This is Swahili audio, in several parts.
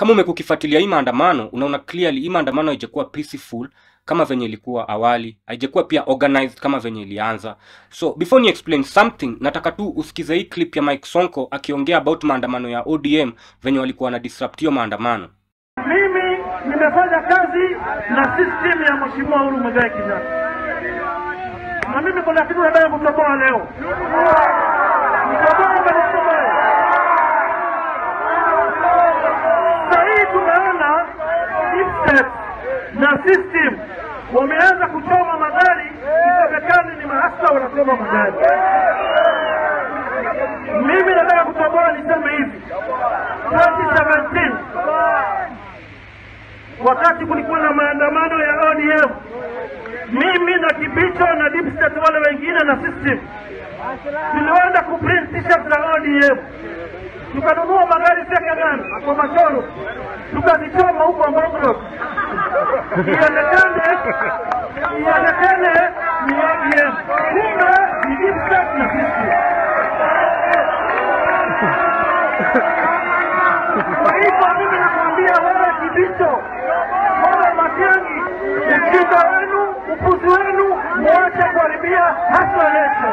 kama umekukifuatilia hii maandamano unaona clearly hii maandamano haijakuwa peaceful kama venye ilikuwa awali haijakuwa pia organized kama venye ilianza. So before ni explain something nataka tu usikize hii clip ya mike sonko akiongea about maandamano ya odm venye walikuwa na disrupt hiyo maandamano. Mimi nimefanya kazi na system ya Mheshimiwa Uhuru Muigai Kenyatta, na mimi kuna kitu nataka kutoboa leo. Kutoboa ama nisitoboe? Sasa hii tumeona deep na system wameanza kuchoma magari, isemekani ni mahasa wanachoma magari. Mimi nataka kutoboa niseme hivi 2017 wakati kulikuwa na maandamano ya ODM, mimi na Kibicho na Deep State wale wengine na system tulienda kuprint t-shirt za ODM, tukanunua magari second hand kwa Machoro, tukazichoma ionekane ionekane ni ODM, kumbe ni Deep State na system. Kwa hivyo mimi nakwambia wewe Kibicho, wewe Matiang'i, ujinga wenu, upuzi wenu, mwache kuharibia hasa yetu.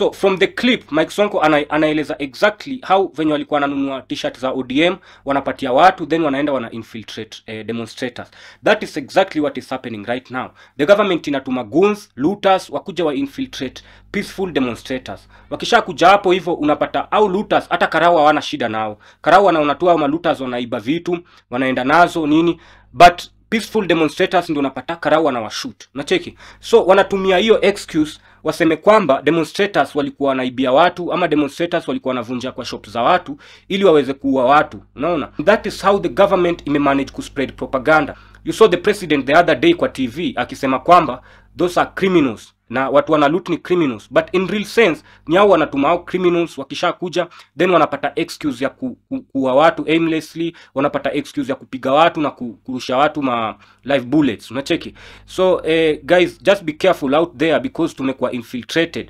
So from the clip mike sonko ana, anaeleza exactly how venye walikuwa wananunua t-shirt za odm wanapatia watu then wanaenda wana infiltrate eh, demonstrators. That is exactly what is happening right now. The government inatuma goons looters wakuja wa infiltrate peaceful demonstrators. Wakisha kuja hapo hivyo unapata au looters hata karau hawana shida nao. Karau wanaona tu hao looters wanaiba vitu wanaenda nazo nini. But peaceful demonstrators ndio unapata karau wanawashoot unacheki? So wanatumia hiyo excuse waseme kwamba demonstrators walikuwa wanaibia watu ama demonstrators walikuwa wanavunja kwa shop za watu ili waweze kuua watu. Unaona? That is how the government imemanage kuspread propaganda. You saw the president the other day kwa tv akisema kwamba those are criminals na watu wana loot ni criminals. But in real sense ni hao criminals wakishakuja then wanapata excuse ya ku, ku, kuwa watu aimlessly wanapata excuse ya kupiga watu na ku, kurusha watu ma live bullets. Unacheki? So eh, guys just be careful out there because tumekuwa infiltrated